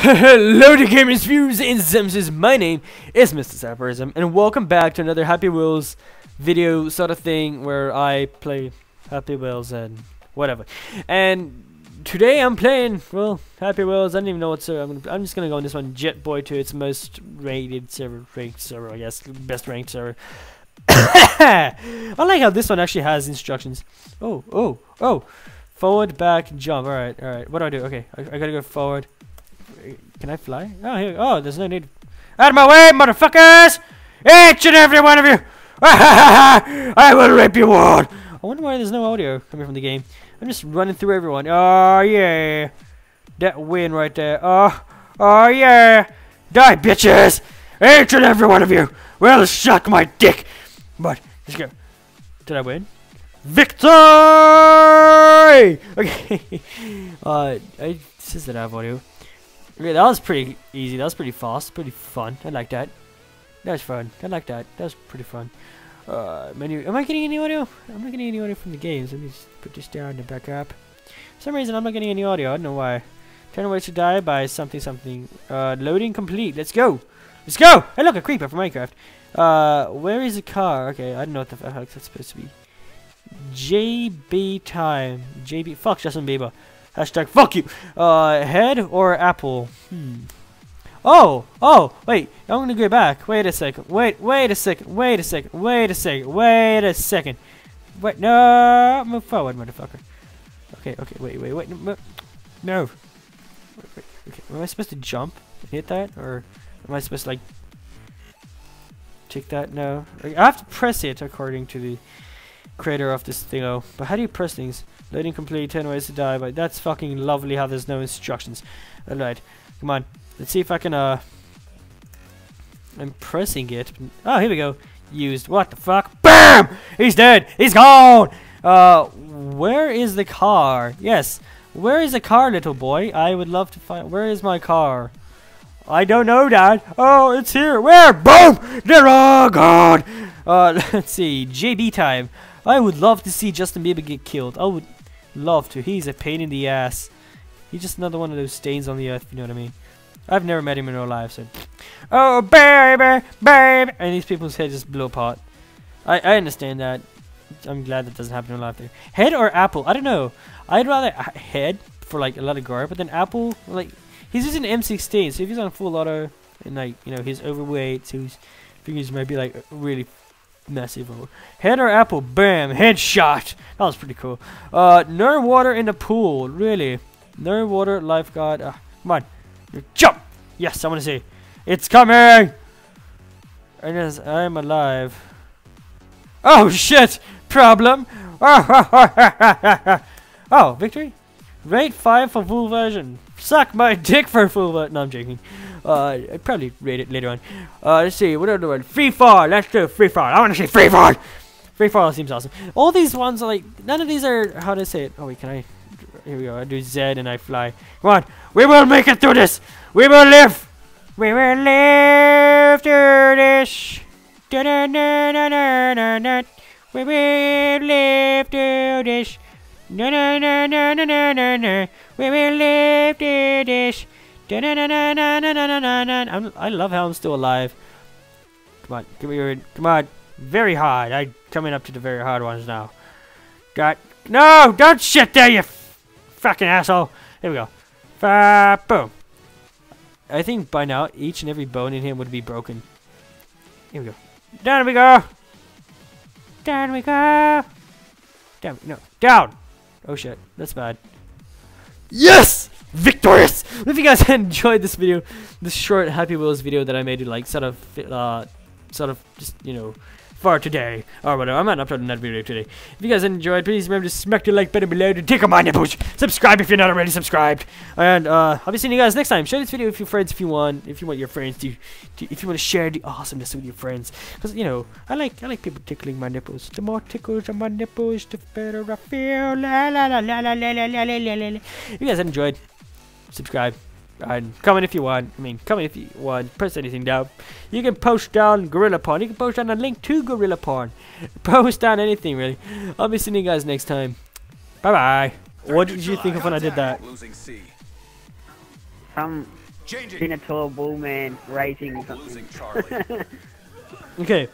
Hello to Gamers Views and Zemses, my name is Mr. Sapperism, and welcome back to another Happy Wheels video sort of thing where I play Happy Wheels and whatever. And today I'm playing, well, Happy Wheels, I don't even know what server, I'm, I'm just gonna go on this one, Jet Boy to its most rated server, ranked server, I guess, best ranked server. I like how this one actually has instructions. Oh, oh, oh. Forward, back, jump. Alright, alright. What do I do? Okay, I, I gotta go forward. Can I fly? Oh, here. Oh, there's no need. Out of my way, motherfuckers! Each and every one of you! I will rip you all! I wonder why there's no audio coming from the game. I'm just running through everyone. Oh, yeah. That win right there. Oh, oh, yeah. Die, bitches! Each and every one of you! Well, suck my dick! But, let's go. Did I win? Victory! Okay. uh, I, this is the nav audio. Okay, that was pretty easy. That was pretty fast. Pretty fun. I like that. That was fun. I like that. That was pretty fun. Uh, menu. Am I getting any audio? I'm not getting any audio from the games. Let me just put this down and back up. For some reason, I'm not getting any audio. I don't know why. Turn away to die by something something. Uh, loading complete. Let's go. Let's go! Hey, look, a creeper from Minecraft. Uh, where is the car? Okay, I don't know what the fuck that's supposed to be. JB time. JB. Fuck Justin Bieber. Hashtag fuck you. Uh, head or apple? Hmm. Oh, oh, wait. I'm gonna go back. Wait a second. Wait, wait a second. Wait a second. Wait a second. Wait a second. Wait, no. Move forward, motherfucker. Okay, okay, wait, wait, wait. No. Wait, wait, okay, am I supposed to jump and hit that? Or am I supposed to, like, take that? No. I have to press it according to the creator of this thing. Oh, but how do you press things? Loading complete, 10 ways to die, but that's fucking lovely how there's no instructions. Alright, come on. Let's see if I can, uh... I'm pressing it. Oh, here we go. Used. What the fuck? BAM! He's dead! He's gone! Uh, where is the car? Yes. Where is the car, little boy? I would love to find... Where is my car? I don't know, Dad. Oh, it's here. Where? Boom! They're all gone! Uh, let's see. JB time. I would love to see Justin Bieber get killed. I would love to. He's a pain in the ass. He's just another one of those stains on the earth, you know what I mean? I've never met him in real life, so... Oh, baby, baby! And these people's heads just blow apart. I, I understand that. I'm glad that doesn't happen in real life there. Head or apple? I don't know. I'd rather head for, like, a lot of guard, but then apple, like... He's using M16, so if he's on full auto, and, like, you know, he's overweight, so his fingers might be, like, really massive. Head or apple? Bam! Headshot! That was pretty cool. Uh, no water in the pool. Really? No water, lifeguard. Uh, come on. Jump! Yes, I want to see. It's coming! And yes, I'm alive. Oh, shit! Problem! oh, victory? Rate 5 for full version. Suck my dick for full version. No, I'm joking. Uh, I'd probably rate it later on. Uh, let's see. What the one? Free fall. Let's do free fall. I want to see free fall. Free fall seems awesome. All these ones are like none of these are how to say it. Oh wait, can I? Here we go. I do Z and I fly. Come on. We will make it through this. We will live. We will live through this. Da -da -da -da -da -da -da. We will live through this. Na na na na na na na na. We will live through this. I'm, I love how I'm still alive. Come on, give me your, come on. Very hard. I'm coming up to the very hard ones now. Got, no, don't shit there, you fucking asshole. Here we go. Boom. I think by now, each and every bone in him would be broken. Here we go. Down we go. Down we go. Down, no, down. Oh shit, that's bad. Yes! victorious! If you guys enjoyed this video, this short Happy Wheels video that I made, to like sort of, uh, sort of just you know, for today or whatever. I'm not uploading that video today. If you guys enjoyed, please remember to smack the like button below to a mind push. Subscribe if you're not already subscribed, and uh, I'll be seeing you guys next time. Share this video with your friends if you want. If you want your friends to, to if you want to share the awesomeness with your friends, because you know I like I like people tickling my nipples. The more tickles on my nipples, the better I feel. La la la la la la la la la la. If you guys enjoyed subscribe, and comment if you want. I mean, comment if you want. Press anything down. You can post down Gorilla Porn. You can post down a link to Gorilla Porn. Post down anything, really. I'll be seeing you guys next time. Bye-bye. What did you think of when I did that? Um, Changing. Being a tall bull man racing something. Losing Charlie. Okay.